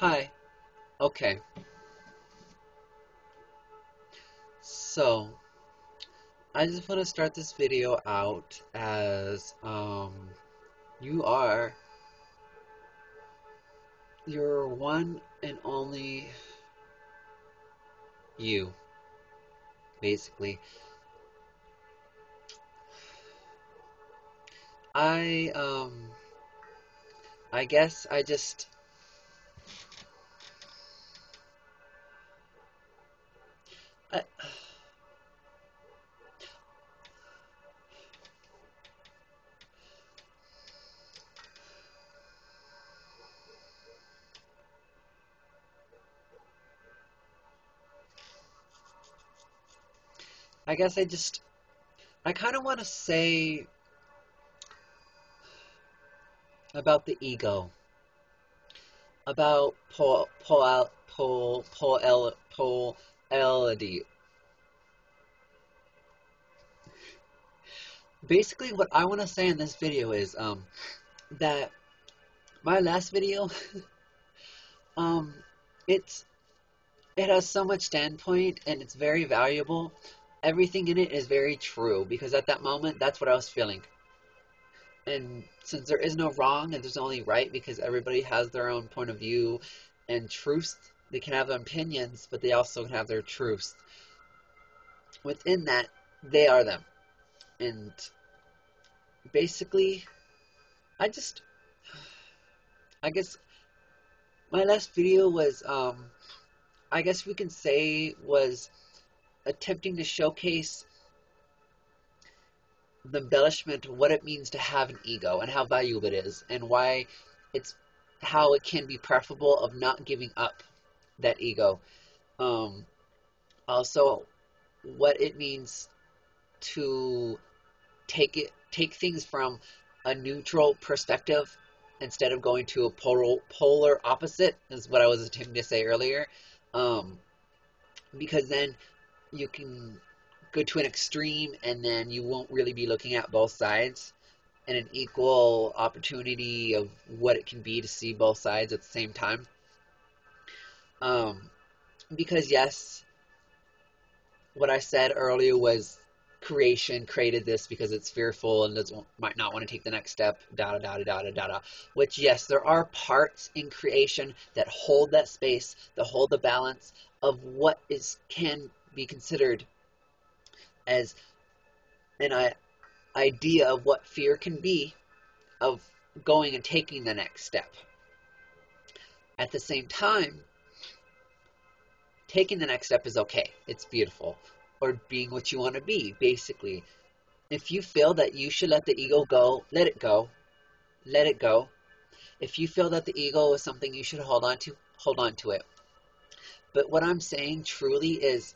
Hi. Okay. So, I just want to start this video out as, um, you are your one and only you, basically. I, um, I guess I just I, guess I just I kind of want to say about the ego, about Paul Paul Paul Paul Paul Elodie. Basically, what I want to say in this video is um that my last video um it's it has so much standpoint and it's very valuable. Everything in it is very true because at that moment that's what I was feeling. And since there is no wrong and there's only right because everybody has their own point of view and truth, they can have opinions, but they also can have their truths. Within that, they are them. And basically, I just, I guess my last video was, um, I guess we can say was attempting to showcase the embellishment of what it means to have an ego and how valuable it is and why it's how it can be preferable of not giving up that ego. Um, also, what it means to take it take things from a neutral perspective instead of going to a polar polar opposite is what I was attempting to say earlier. Um, because then you can go to an extreme and then you won't really be looking at both sides and an equal opportunity of what it can be to see both sides at the same time. Um, because yes, what I said earlier was creation created this because it's fearful and doesn't might not want to take the next step da da da da da da da which yes there are parts in creation that hold that space that hold the balance of what is can be considered as an idea of what fear can be of going and taking the next step. At the same time, taking the next step is okay. It's beautiful. Or being what you want to be, basically. If you feel that you should let the ego go, let it go. Let it go. If you feel that the ego is something you should hold on to, hold on to it. But what I'm saying truly is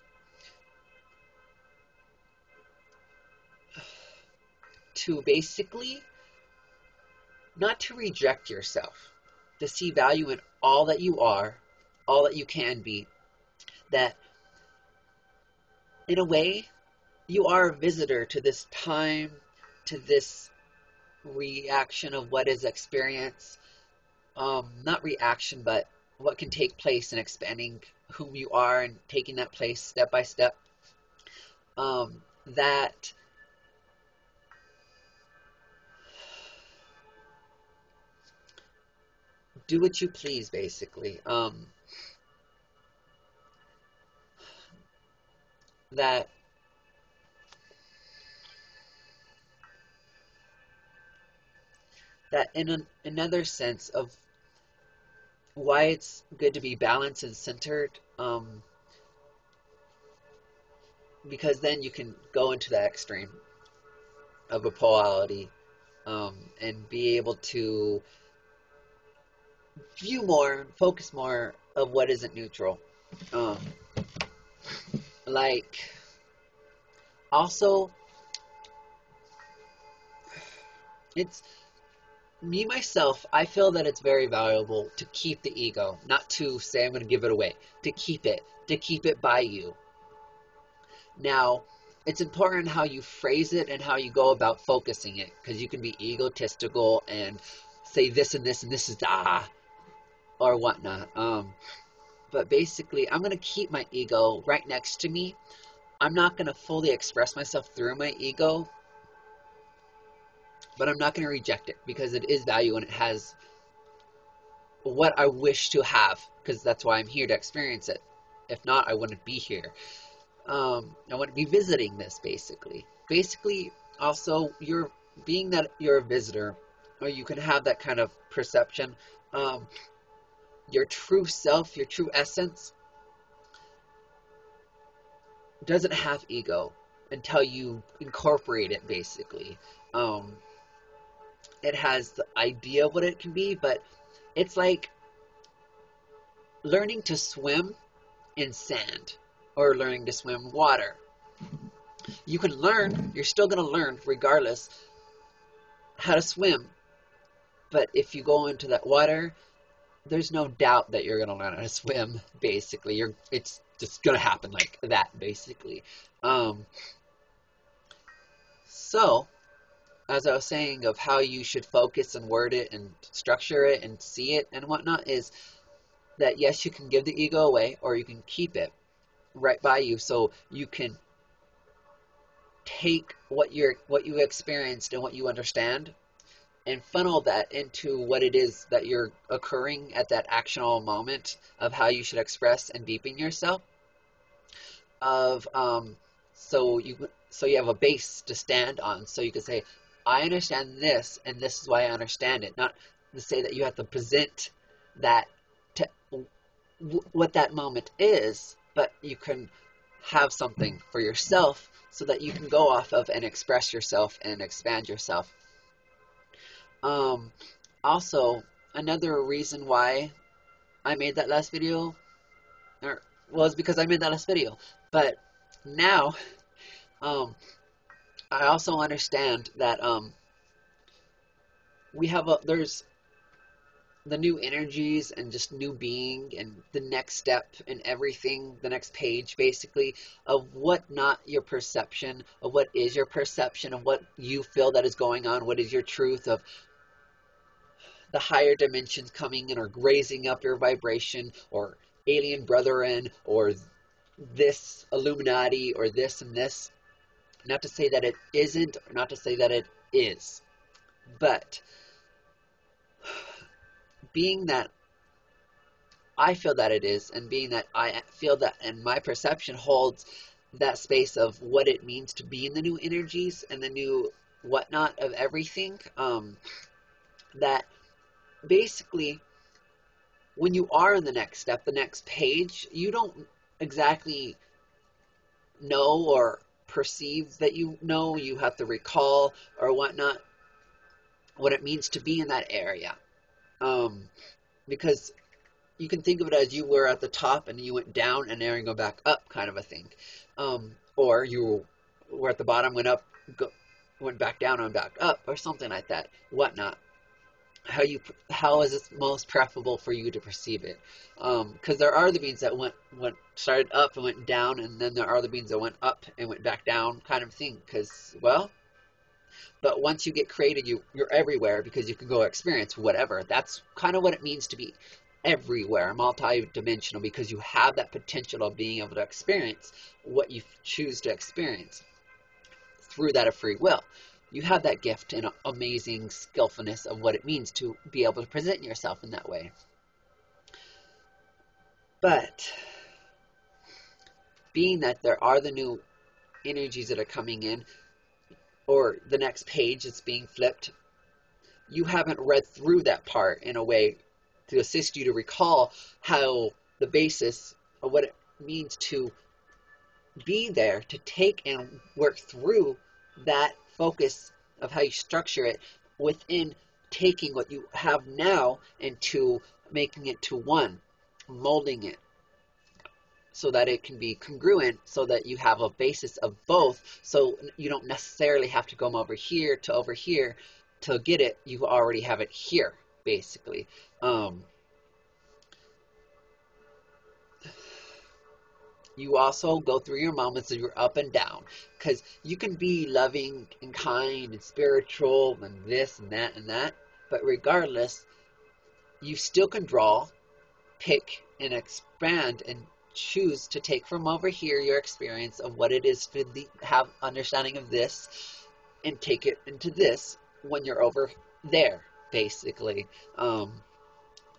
to basically not to reject yourself, to see value in all that you are, all that you can be, that in a way you are a visitor to this time, to this reaction of what is experience, um, not reaction, but what can take place in expanding whom you are and taking that place step by step. Um, that do what you please, basically. Um, that that in an, another sense of why it's good to be balanced and centered um, because then you can go into that extreme of a polarity um, and be able to view more, focus more of what isn't neutral. Um, like, also, it's me myself. I feel that it's very valuable to keep the ego, not to say I'm going to give it away, to keep it, to keep it by you. Now, it's important how you phrase it and how you go about focusing it, because you can be egotistical and say this and this and this is ah or whatnot. Um, but basically, I'm going to keep my ego right next to me. I'm not going to fully express myself through my ego, but I'm not going to reject it because it is value and it has what I wish to have because that's why I'm here to experience it. If not, I wouldn't be here. Um, I wouldn't be visiting this basically. Basically, also, you're being that you're a visitor, or you can have that kind of perception. Um, your true self, your true essence, doesn't have ego until you incorporate it, basically. Um, it has the idea of what it can be, but it's like learning to swim in sand or learning to swim water. You can learn, you're still going to learn regardless how to swim. But if you go into that water, there's no doubt that you're going to learn how to swim basically. You're it's just going to happen like that basically. Um, so, as I was saying of how you should focus and word it and structure it and see it and whatnot is that yes, you can give the ego away or you can keep it right by you so you can take what you're what you experienced and what you understand and funnel that into what it is that you're occurring at that actionable moment of how you should express and deepen yourself. Of um, so you so you have a base to stand on. So you can say i understand this and this is why i understand it. Not to say that you have to present that to what that moment is but you can have something for yourself so that you can go off of and express yourself and expand yourself. Um, also, another reason why I made that last video or, was because I made that last video. But now, um, I also understand that um, we have a there's the new energies and just new being and the next step and everything, the next page basically of what not your perception, of what is your perception, of what you feel that is going on, what is your truth of the higher dimensions coming in or raising up your vibration or alien brethren or this Illuminati or this and this. Not to say that it isn't, or not to say that it is. But being that I feel that it is, and being that I feel that, and my perception holds that space of what it means to be in the new energies and the new whatnot of everything, um, that basically, when you are in the next step, the next page, you don't exactly know or perceive that you know. You have to recall or whatnot what it means to be in that area. Um, because you can think of it as you were at the top and you went down and now you go back up kind of a thing. Um, or you were at the bottom, went up, go, went back down and back up or something like that, whatnot. How you how is it most preferable for you to perceive it? Because um, there are the beans that went went started up and went down, and then there are the beans that went up and went back down, kind of thing. Because well, but once you get created, you, you're everywhere because you can go experience whatever. That's kind of what it means to be everywhere, multi-dimensional, because you have that potential of being able to experience what you choose to experience through that of free will. You have that gift and amazing skillfulness of what it means to be able to present yourself in that way. But being that there are the new energies that are coming in, or the next page that's being flipped, you haven't read through that part in a way to assist you to recall how the basis of what it means to be there to take and work through that focus of how you structure it within taking what you have now and to making it to one, molding it, so that it can be congruent so that you have a basis of both. So you don't necessarily have to come over here to over here to get it. You already have it here basically. Um, you also go through your moments of your up and down because you can be loving and kind and spiritual and this and that and that but regardless you still can draw pick and expand and choose to take from over here your experience of what it is to have understanding of this and take it into this when you're over there basically. Um,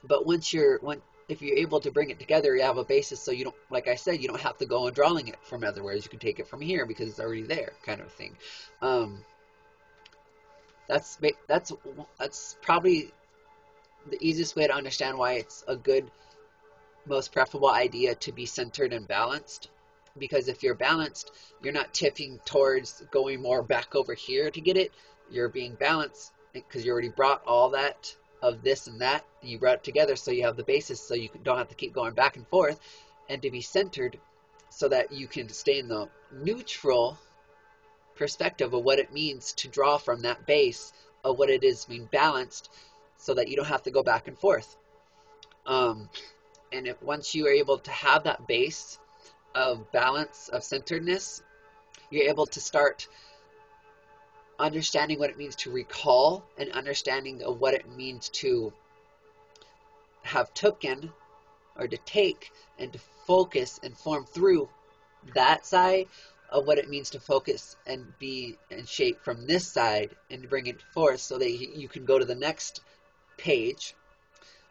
but once you're when if you're able to bring it together you have a basis so you don't like i said you don't have to go and drawing it from otherwhere you can take it from here because it's already there kind of thing. Um, that's that's that's probably the easiest way to understand why it's a good most preferable idea to be centered and balanced. Because if you're balanced you're not tipping towards going more back over here to get it. You're being balanced because you already brought all that of this and that you brought it together so you have the basis so you don't have to keep going back and forth and to be centered so that you can stay in the neutral perspective of what it means to draw from that base of what it is being balanced so that you don't have to go back and forth. Um, and if once you are able to have that base of balance of centeredness you're able to start understanding what it means to recall and understanding of what it means to have taken or to take and to focus and form through that side of what it means to focus and be and shape from this side and bring it forth so that you can go to the next page,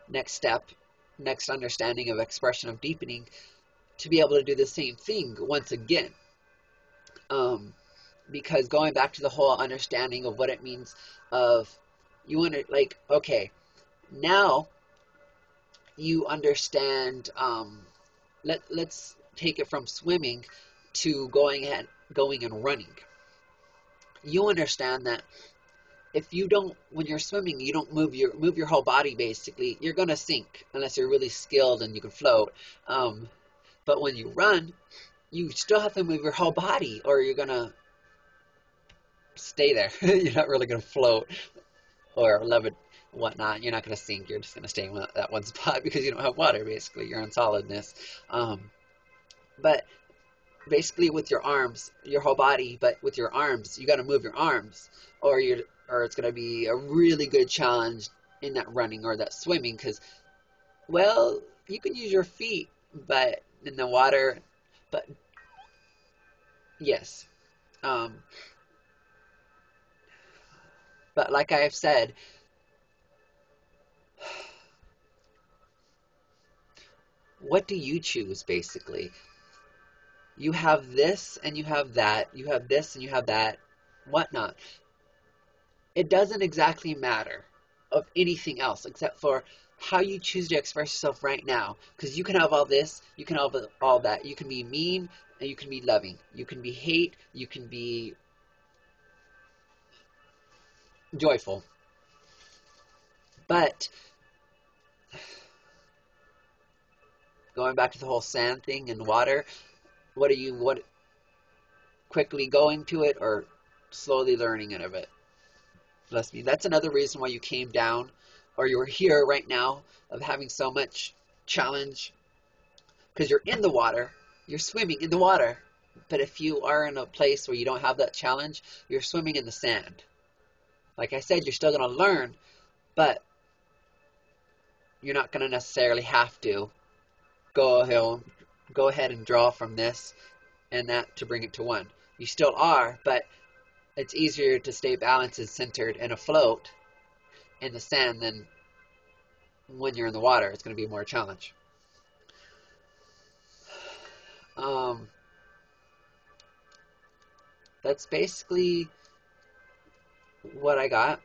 next step, next understanding of expression of deepening to be able to do the same thing once again. Um, because going back to the whole understanding of what it means of you want to like okay now you understand um, let let's take it from swimming to going and going and running. You understand that if you don't when you're swimming you don't move your move your whole body basically you're gonna sink unless you're really skilled and you can float. Um, but when you run you still have to move your whole body or you're gonna stay there. You're not really gonna float or levitate whatnot. You're not gonna sink. You're just gonna stay in that one spot because you don't have water basically. You're in solidness. Um, but basically with your arms your whole body but with your arms you got to move your arms or you're or it's going to be a really good challenge in that running or that swimming because, well, you can use your feet, but in the water, but yes. Um, but like I have said, what do you choose basically? You have this and you have that, you have this and you have that, whatnot it doesn't exactly matter of anything else except for how you choose to express yourself right now. Because you can have all this, you can have all that. You can be mean and you can be loving. You can be hate, you can be joyful. But going back to the whole sand thing and water, what are you what quickly going to it or slowly learning it of it? Bless me. That's another reason why you came down or you're here right now of having so much challenge because you're in the water, you're swimming in the water. But if you are in a place where you don't have that challenge, you're swimming in the sand. Like I said, you're still going to learn, but you're not going to necessarily have to go ahead, go ahead and draw from this and that to bring it to one. You still are, but it's easier to stay balanced and centered and afloat in the sand than when you're in the water. It's going to be more a challenge. Um, that's basically what I got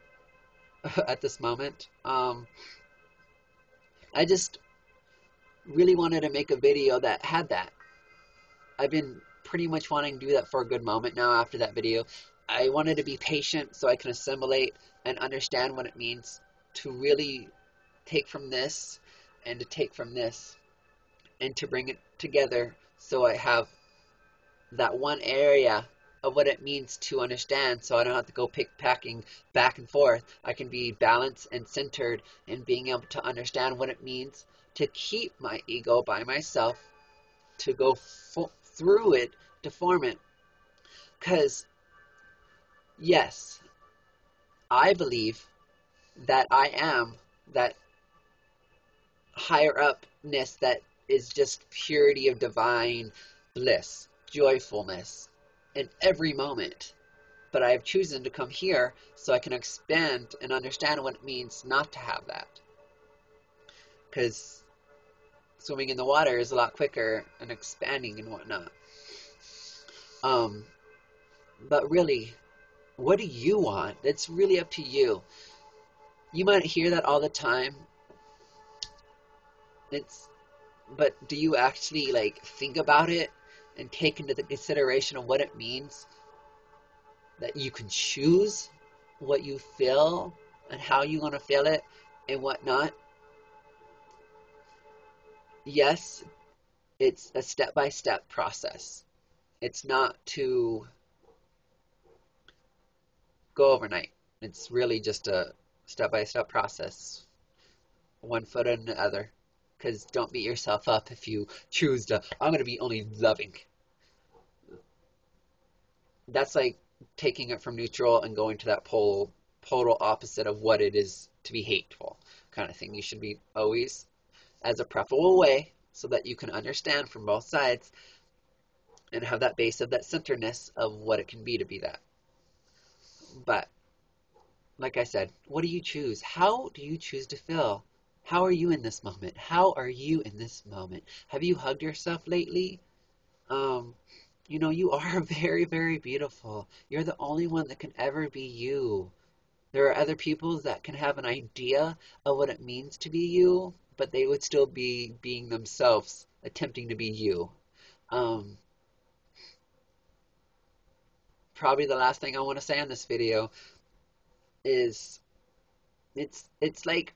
at this moment. Um, I just really wanted to make a video that had that. I've been pretty much wanting to do that for a good moment now after that video. I wanted to be patient so I can assimilate and understand what it means to really take from this and to take from this and to bring it together so I have that one area of what it means to understand so I don't have to go pick packing back and forth. I can be balanced and centered in being able to understand what it means to keep my ego by myself, to go through it, to form it. Because yes, I believe that I am that higher upness that is just purity of divine bliss, joyfulness in every moment. But I have chosen to come here so I can expand and understand what it means not to have that. Because swimming in the water is a lot quicker and expanding and whatnot. Um, but really, what do you want? It's really up to you. You might hear that all the time. It's, but do you actually like think about it and take into the consideration of what it means that you can choose what you feel and how you want to feel it and whatnot? Yes, it's a step by step process. It's not to go overnight. It's really just a step by step process, one foot in the other. Because don't beat yourself up if you choose to, I'm going to be only loving. That's like taking it from neutral and going to that pole, total opposite of what it is to be hateful kind of thing. You should be always as a preferable way so that you can understand from both sides and have that base of that centeredness of what it can be to be that. But, like I said, what do you choose? How do you choose to feel? How are you in this moment? How are you in this moment? Have you hugged yourself lately? Um, you know, you are very, very beautiful. You're the only one that can ever be you. There are other people that can have an idea of what it means to be you, but they would still be being themselves, attempting to be you. Um, probably the last thing I want to say on this video is it's it's like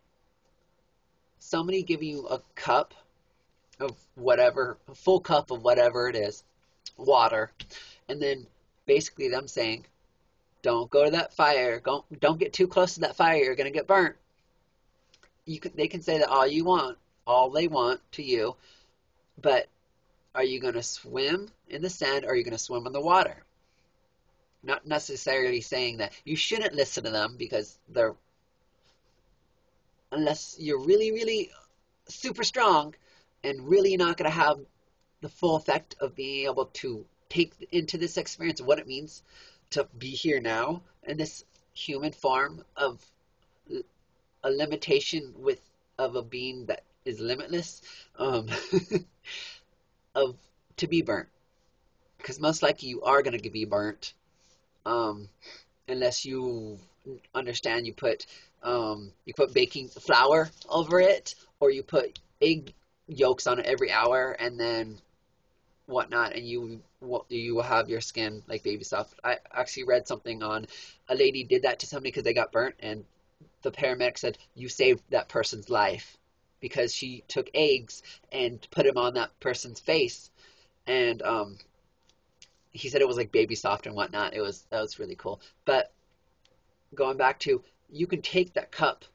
somebody give you a cup of whatever, a full cup of whatever it is, water, and then basically them saying, "Don't go to that fire. Don't don't get too close to that fire. You're gonna get burnt." You can, they can say that all you want, all they want to you, but are you gonna swim in the sand or are you gonna swim in the water? Not necessarily saying that you shouldn't listen to them because they're, unless you're really, really super strong and really not going to have the full effect of being able to take into this experience what it means to be here now in this human form of a limitation with of a being that is limitless um, of to be burnt. Because most likely you are going to be burnt um, unless you understand you put um, you put baking flour over it or you put egg yolks on it every hour and then whatnot and you you will have your skin like baby soft i actually read something on a lady did that to somebody because they got burnt and the paramedic said you saved that person's life because she took eggs and put them on that person's face and um, he said it was like baby soft and whatnot. It was that was really cool. But going back to you can take that cup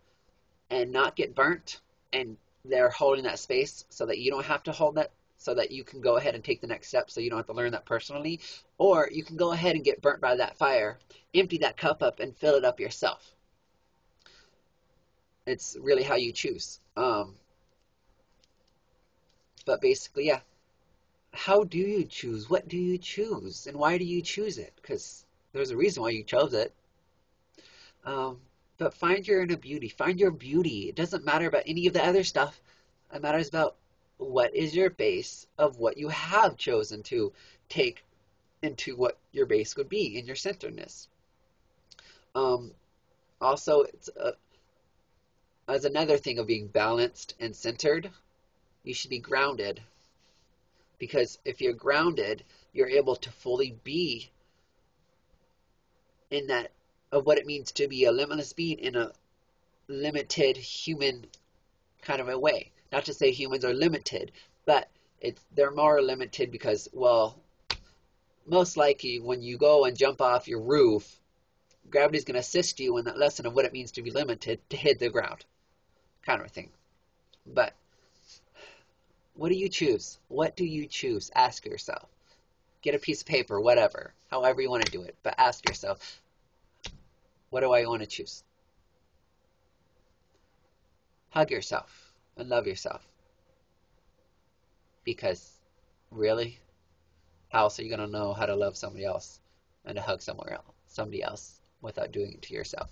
and not get burnt, and they're holding that space so that you don't have to hold that, so that you can go ahead and take the next step, so you don't have to learn that personally. Or you can go ahead and get burnt by that fire, empty that cup up, and fill it up yourself. It's really how you choose. Um, but basically, yeah, how do you choose? What do you choose? And why do you choose it? Because there's a reason why you chose it. Um, but find your inner beauty. Find your beauty. It doesn't matter about any of the other stuff. It matters about what is your base of what you have chosen to take into what your base would be in your centeredness. Um, also, it's a, as another thing of being balanced and centered, you should be grounded because if you're grounded, you're able to fully be in that of what it means to be a limitless being in a limited human kind of a way. Not to say humans are limited, but it's they're more limited because well, most likely when you go and jump off your roof, gravity's going to assist you in that lesson of what it means to be limited to hit the ground, kind of a thing. But what do you choose? What do you choose? Ask yourself. Get a piece of paper, whatever, however you want to do it, but ask yourself, what do I want to choose? Hug yourself. and love yourself. Because, really, how else are you gonna know how to love somebody else and to hug somewhere else, somebody else, without doing it to yourself?